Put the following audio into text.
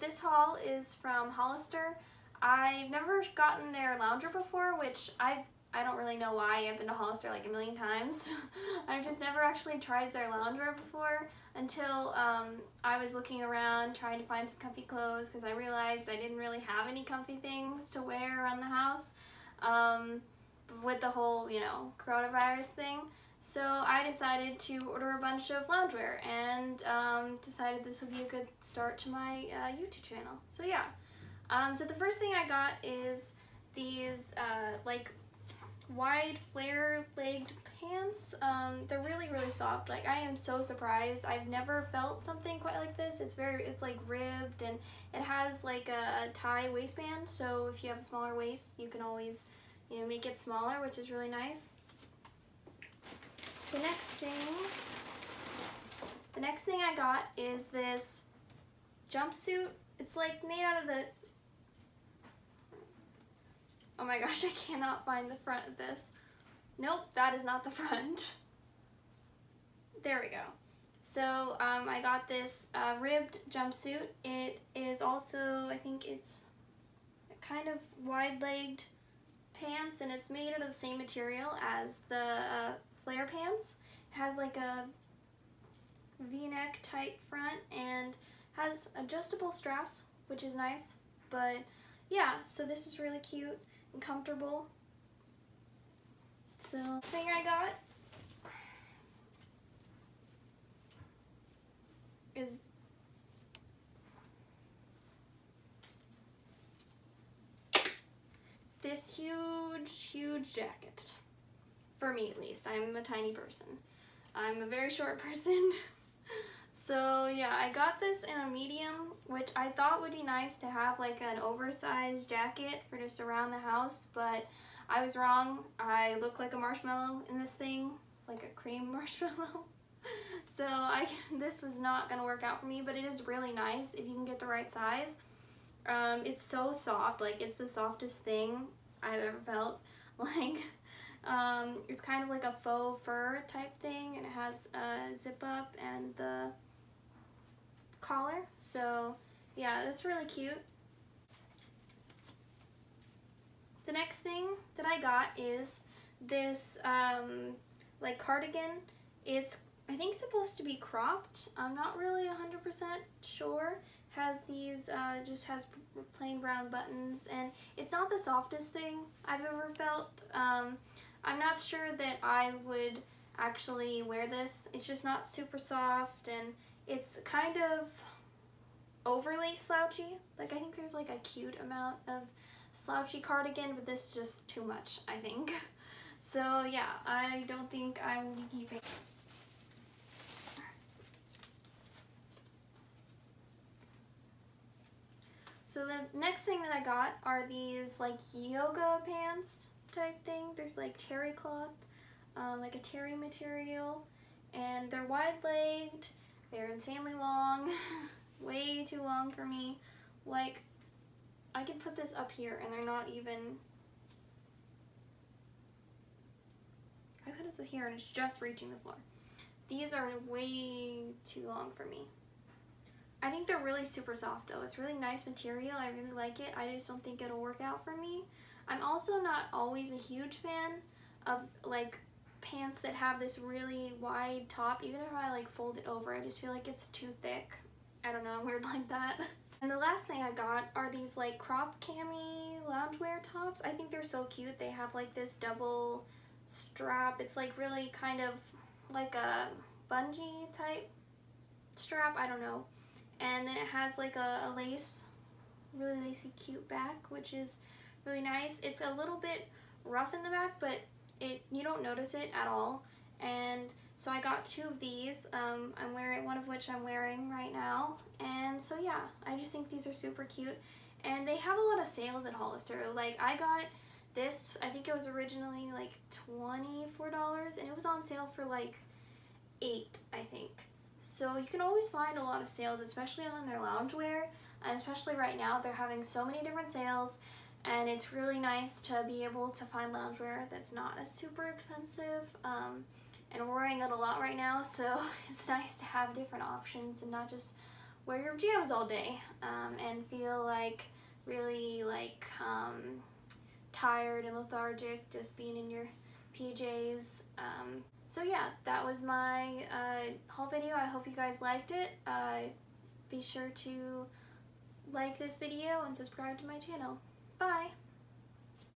this haul is from Hollister. I've never gotten their lounger before, which I I don't really know why. I've been to Hollister like a million times. I've just never actually tried their loungewear before until um, I was looking around trying to find some comfy clothes because I realized I didn't really have any comfy things to wear around the house um, with the whole, you know, coronavirus thing. So I decided to order a bunch of loungewear and um, decided this would be a good start to my uh, YouTube channel. So yeah, um, so the first thing I got is these uh, like wide flare legged pants. Um, they're really, really soft. Like I am so surprised. I've never felt something quite like this. It's very, it's like ribbed and it has like a, a tie waistband. So if you have a smaller waist, you can always, you know, make it smaller, which is really nice. The next thing, the next thing I got is this jumpsuit. It's like made out of the Oh my gosh, I cannot find the front of this. Nope, that is not the front. There we go. So um, I got this uh, ribbed jumpsuit. It is also, I think it's kind of wide-legged pants and it's made out of the same material as the uh, flare pants. It has like a v-neck type front and has adjustable straps, which is nice. But yeah, so this is really cute and comfortable. So, thing I got is this huge, huge jacket. For me at least. I'm a tiny person. I'm a very short person. So yeah, I got this in a medium, which I thought would be nice to have like an oversized jacket for just around the house, but I was wrong. I look like a marshmallow in this thing, like a cream marshmallow. so I this is not gonna work out for me, but it is really nice if you can get the right size. Um, it's so soft, like it's the softest thing I've ever felt. Like, um, it's kind of like a faux fur type thing, and it has a zip up and the collar. So yeah, that's really cute. The next thing that I got is this um, like cardigan. It's I think supposed to be cropped. I'm not really 100% sure. Has these, uh, just has plain brown buttons and it's not the softest thing I've ever felt. Um, I'm not sure that I would actually wear this. It's just not super soft and it's kind of overly slouchy. Like I think there's like a cute amount of slouchy cardigan, but this is just too much, I think. So yeah, I don't think I will be keeping So the next thing that I got are these like yoga pants type thing. There's like terry cloth, uh, like a terry material, and they're wide-legged, they're insanely long. way too long for me. Like, I could put this up here and they're not even... I put it up here and it's just reaching the floor. These are way too long for me. I think they're really super soft though. It's really nice material. I really like it. I just don't think it'll work out for me. I'm also not always a huge fan of like pants that have this really wide top. Even if I like fold it over, I just feel like it's too thick. I don't know, I'm weird like that. And the last thing I got are these like crop cami loungewear tops. I think they're so cute. They have like this double strap. It's like really kind of like a bungee type strap, I don't know. And then it has like a, a lace, really lacy cute back, which is really nice. It's a little bit rough in the back, but it you don't notice it at all. And so I got two of these. Um, I'm wearing one of which I'm wearing right now. And so yeah, I just think these are super cute. And they have a lot of sales at Hollister. Like I got this, I think it was originally like $24 and it was on sale for like eight, I think. So you can always find a lot of sales, especially on their loungewear. And especially right now, they're having so many different sales and it's really nice to be able to find loungewear that's not as super expensive. Um, and we're wearing it a lot right now, so it's nice to have different options and not just wear your pajamas all day um, and feel like really like um, tired and lethargic just being in your PJs. Um, so yeah, that was my uh, whole video. I hope you guys liked it. Uh, be sure to like this video and subscribe to my channel. Bye!